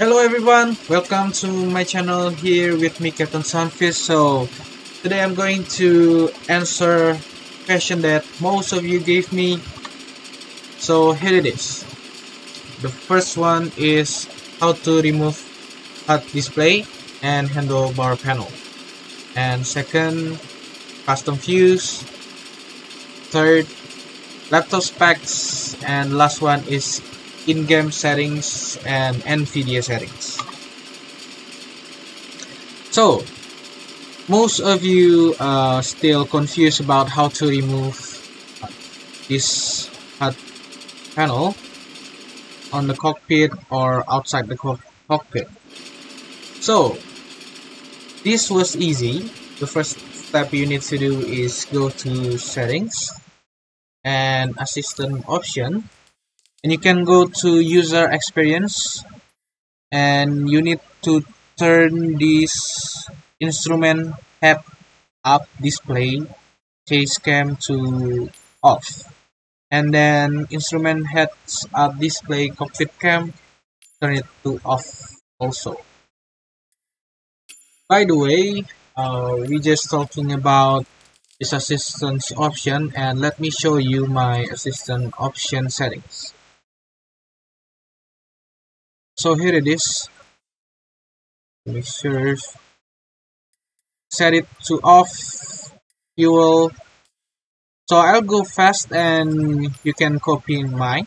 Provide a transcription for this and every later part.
Hello everyone, welcome to my channel here with me Captain Sunfish. So today I'm going to answer question that most of you gave me. So here it is. The first one is how to remove HUD display and handlebar panel. And second, custom views. Third, laptop specs. And last one is in-game settings and NVIDIA settings. So, most of you are still confused about how to remove this HUD panel on the cockpit or outside the co cockpit. So, this was easy. The first step you need to do is go to settings and assistant option and you can go to user experience and you need to turn this instrument head up display chase cam to off. And then instrument heads up display cockpit cam turn it to off also. By the way uh, we just talking about this assistance option and let me show you my assistant option settings so here it is. Make sure set it to off fuel. So I'll go fast and you can copy mine.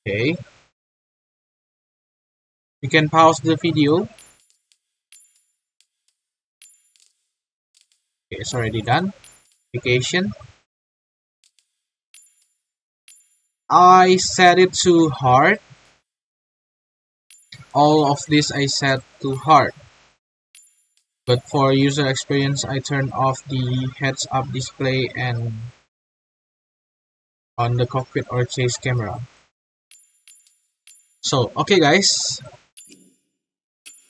Okay. You can pause the video. Okay it's already done. Application I set it to hard. All of this I set to hard. But for user experience, I turn off the heads up display and on the cockpit or chase camera. So, okay guys.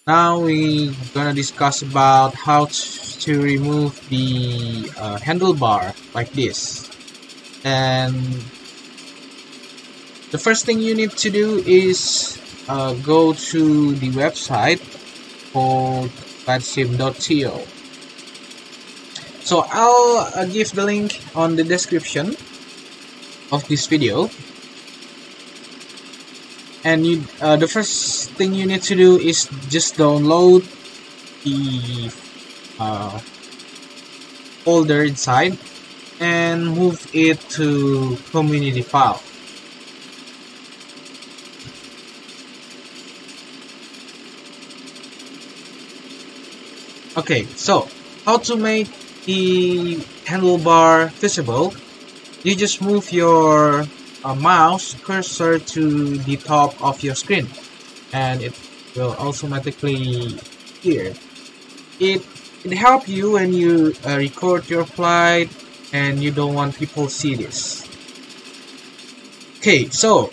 Now we gonna discuss about how to remove the uh, handlebar like this. And the first thing you need to do is uh, go to the website called flightsim.to so I'll uh, give the link on the description of this video. And you uh, the first thing you need to do is just download the uh, folder inside and move it to community file Okay, so how to make the handlebar visible? You just move your uh, mouse cursor to the top of your screen and it will automatically appear. It it help you when you uh, record your flight and you don't want people see this. Okay, so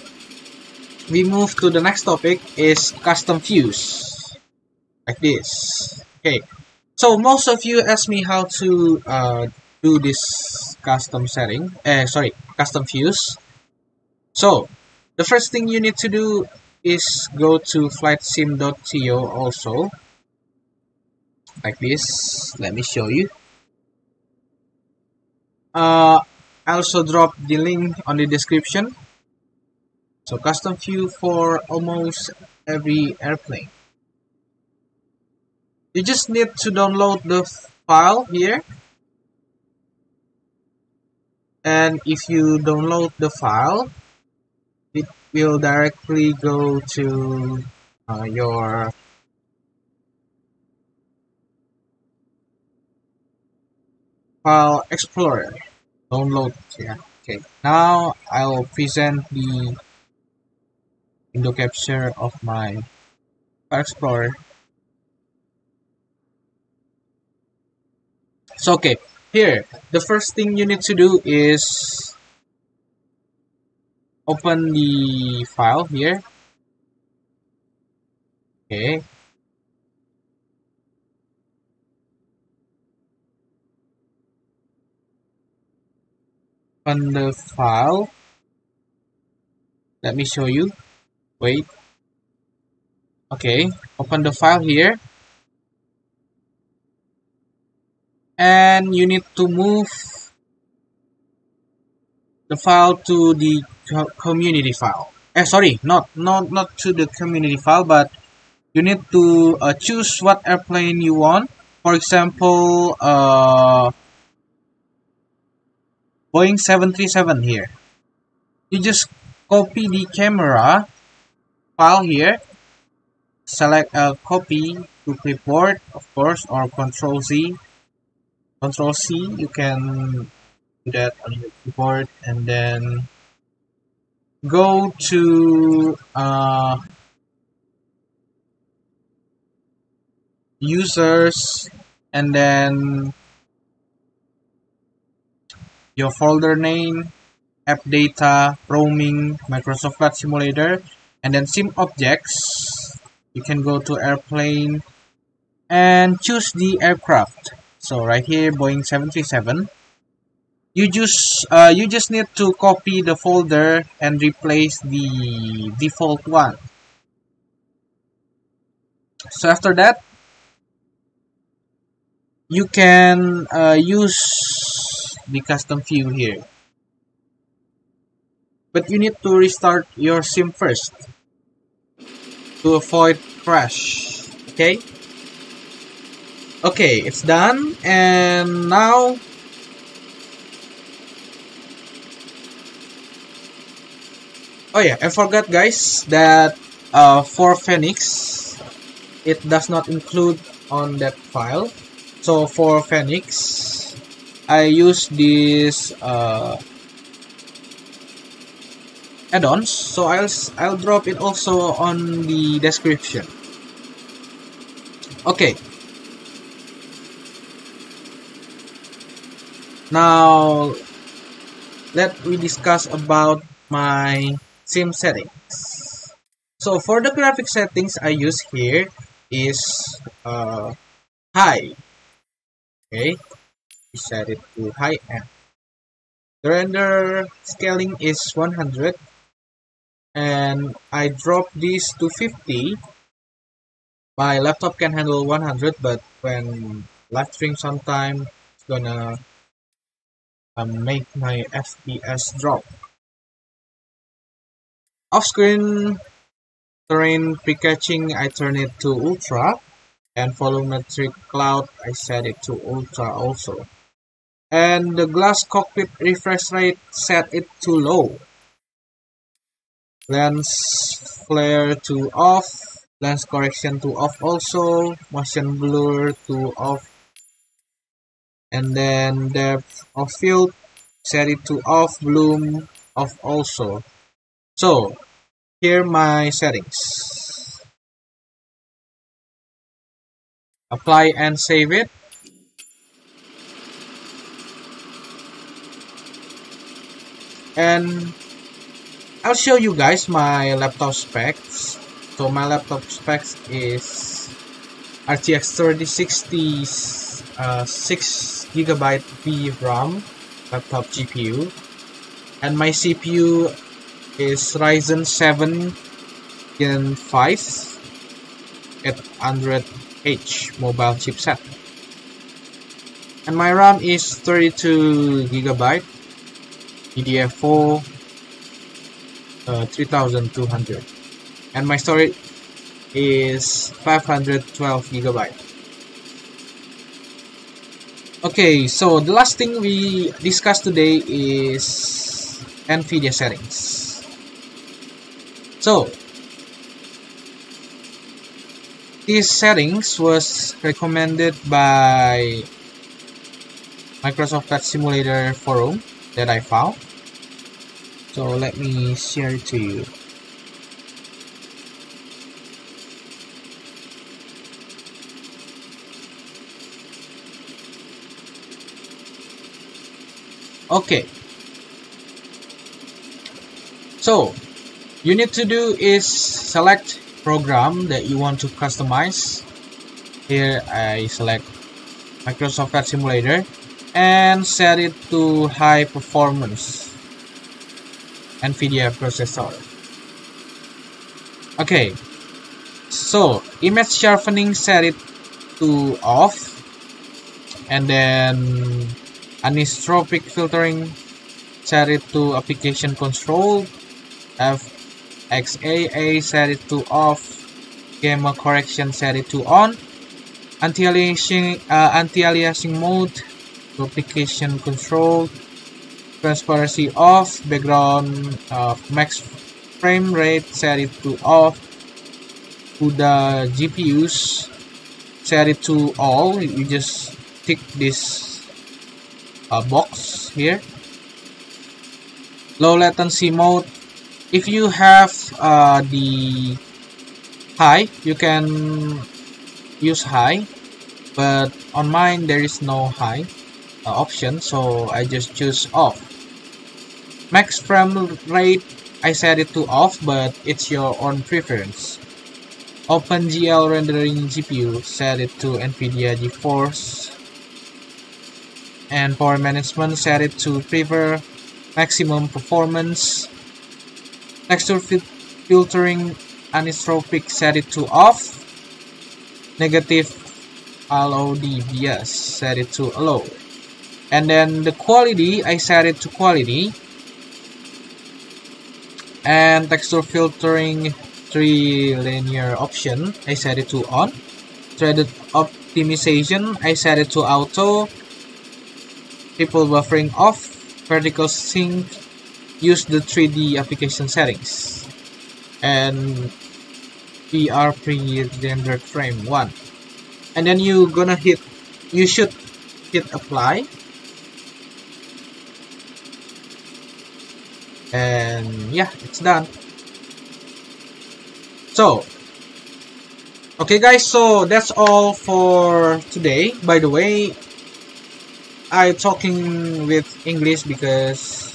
we move to the next topic is custom views like this. Okay, so most of you ask me how to uh, do this custom setting, uh, sorry, custom views. So the first thing you need to do is go to flightsim.to also, like this. Let me show you. Uh, I also drop the link on the description. So custom views for almost every airplane you just need to download the file here. And if you download the file it will directly go to uh, your file explorer. Download yeah. Okay. Now I'll present the window capture of my file explorer So okay, here, the first thing you need to do is open the file here. Okay. Open the file. Let me show you. wait okay open the file here and you need to move the file to the community file. Eh sorry not not not to the community file but you need to uh, choose what airplane you want. For example uh, Boeing 737 here. You just copy the camera file here. Select a copy to clipboard of course or control Z control C you can do that on your keyboard and then go to uh, users and then your folder name app data roaming microsoft flight simulator and then sim objects. You can go to airplane and choose the aircraft so right here boeing 737 you just uh, you just need to copy the folder and replace the default one. So after that you can uh, use the custom view here. But you need to restart your sim first to avoid crash okay okay it's done and now oh yeah I forgot guys that uh, for Fenix it does not include on that file. So for Fenix I use this uh, add-ons. So I'll I'll drop it also on the description. Okay now let we discuss about my sim settings. So for the graphic settings I use here is uh, high. Okay? We set it to high end. The render scaling is 100 and I drop this to 50 my laptop can handle 100 but when live stream sometime it's gonna Um, make my FPS drop. Off screen terrain pre-caching I turn it to ultra. And volumetric cloud I set it to ultra also. And the glass cockpit refresh rate set it to low. Lens flare to off lens correction to off also motion blur to off and then depth of field set it to off bloom off also. So here my settings. Apply and save it. And I'll show you guys my laptop specs. So my laptop specs is RTX 3060 uh, 6 gigabyte VRAM laptop GPU and my CPU is Ryzen 7 Gen 5 at 100H mobile chipset. And my RAM is 32 gigabyte DDR4 uh, 3200 and my storage is 512 gigabyte okay so the last thing we discussed today is NVIDIA settings. So these settings was recommended by Microsoft Flight Simulator forum that I found. So let me share it to you okay. So you need to do is select program that you want to customize. Here I select Microsoft Flight Simulator and set it to high performance NVIDIA processor. Okay. So image sharpening set it to off. And then anisotropic filtering set it to application control. FXAA set it to off. Gamma correction set it to on. Anti-aliasing uh, anti-aliasing mode. Application control. Transparency off. Background uh, max frame rate set it to off. The GPUs set it to all. You just tick this box here. Low latency mode. If you have uh, the high you can use high but on mine there is no high uh, option so I just choose off. Max frame rate I set it to off but it's your own preference. OpenGL rendering GPU set it to NVIDIA GeForce and power management set it to prefer maximum performance. Texture filtering anisotropic set it to off. Negative LOD bias set it to allow and then the quality I set it to quality. And texture filtering trilinear option I set it to on. Threaded optimization I set it to auto triple buffering off vertical sync use the 3D application settings and PR pre-rendered frame 1 and then you gonna hit you should hit apply. And yeah it's done. So okay guys so that's all for today. By the way I talking with English because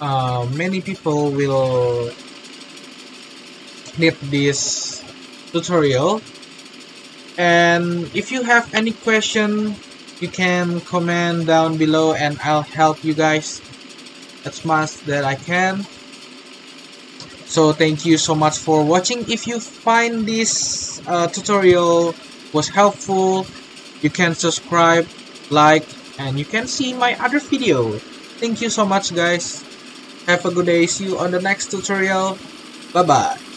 uh, many people will need this tutorial. And if you have any question you can comment down below and I'll help you guys as much that I can. So thank you so much for watching. If you find this uh, tutorial was helpful you can subscribe like and you can see my other video. Thank you so much guys. Have a good day. See you on the next tutorial. Bye bye